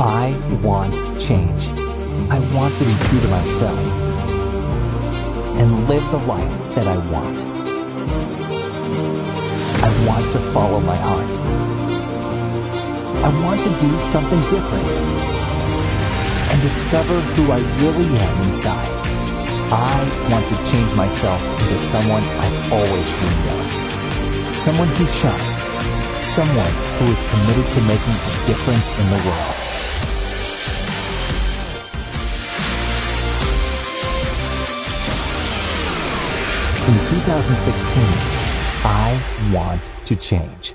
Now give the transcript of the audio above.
I want change. I want to be true to myself and live the life that I want. I want to follow my heart. I want to do something different and discover who I really am inside. I want to change myself into someone I've always dreamed of. Someone who shines. Someone who is committed to making a difference in the world. In 2016, I want to change.